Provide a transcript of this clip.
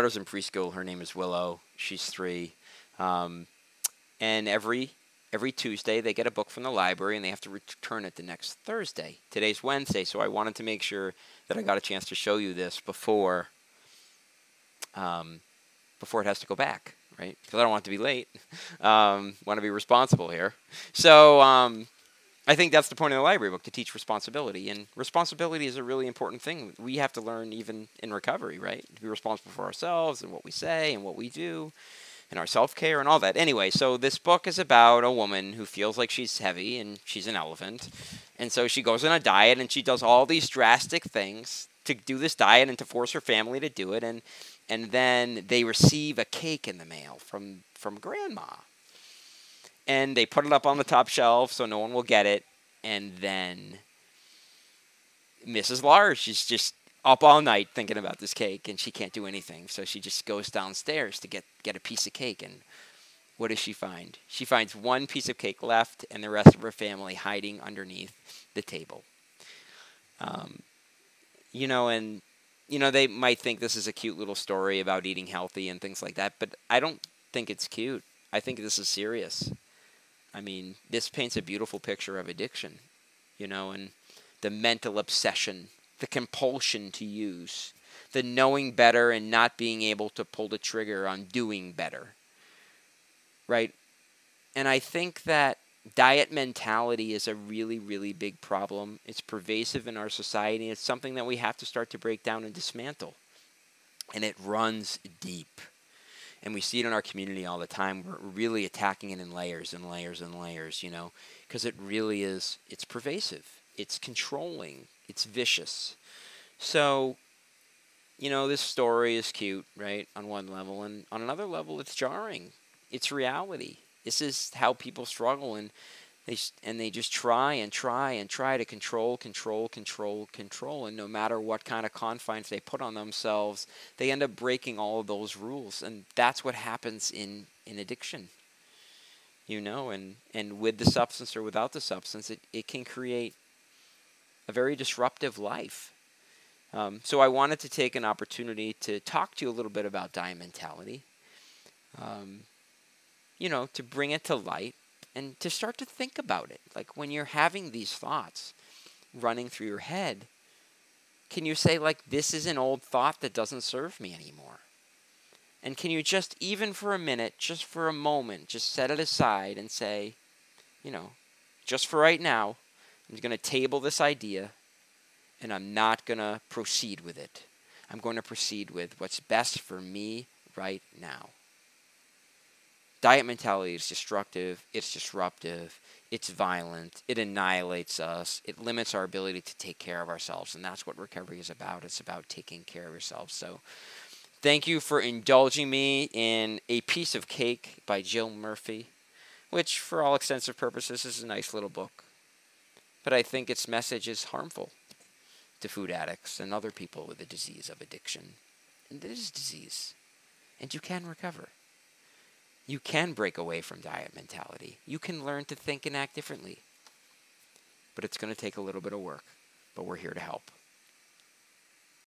daughter's in preschool. Her name is Willow. She's three. Um, and every every Tuesday they get a book from the library and they have to return it the next Thursday. Today's Wednesday, so I wanted to make sure that I got a chance to show you this before um, before it has to go back, right? Because I don't want to be late. Um, want to be responsible here. So um, I think that's the point of the library book to teach responsibility. And responsibility is a really important thing. We have to learn even in recovery, right? To be responsible for ourselves and what we say and what we do and our self care and all that. Anyway, so this book is about a woman who feels like she's heavy and she's an elephant. And so she goes on a diet and she does all these drastic things to do this diet and to force her family to do it. And, and then they receive a cake in the mail from, from grandma. And they put it up on the top shelf so no one will get it. And then Mrs. Large, she's just up all night thinking about this cake and she can't do anything. So she just goes downstairs to get, get a piece of cake. And what does she find? She finds one piece of cake left and the rest of her family hiding underneath the table. Um, you know, and, you know, they might think this is a cute little story about eating healthy and things like that, but I don't think it's cute. I think this is serious. I mean, this paints a beautiful picture of addiction, you know, and the mental obsession the compulsion to use, the knowing better and not being able to pull the trigger on doing better. Right? And I think that diet mentality is a really, really big problem. It's pervasive in our society. It's something that we have to start to break down and dismantle. And it runs deep. And we see it in our community all the time. We're really attacking it in layers and layers and layers, you know, because it really is, it's pervasive. It's controlling it's vicious. So, you know, this story is cute, right, on one level, and on another level, it's jarring. It's reality. This is how people struggle, and they and they just try and try and try to control, control, control, control, and no matter what kind of confines they put on themselves, they end up breaking all of those rules, and that's what happens in in addiction. You know, and and with the substance or without the substance, it, it can create a very disruptive life. Um, so I wanted to take an opportunity to talk to you a little bit about diet mentality. Um, you know, to bring it to light and to start to think about it. Like when you're having these thoughts running through your head, can you say, like, this is an old thought that doesn't serve me anymore? And can you just, even for a minute, just for a moment, just set it aside and say, you know, just for right now, I'm going to table this idea and I'm not going to proceed with it. I'm going to proceed with what's best for me right now. Diet mentality is destructive, it's disruptive, it's violent, it annihilates us, it limits our ability to take care of ourselves. And that's what recovery is about. It's about taking care of yourself. So, thank you for indulging me in A Piece of Cake by Jill Murphy, which, for all extensive purposes, is a nice little book but I think its message is harmful to food addicts and other people with the disease of addiction. And it is disease. And you can recover. You can break away from diet mentality. You can learn to think and act differently. But it's going to take a little bit of work. But we're here to help.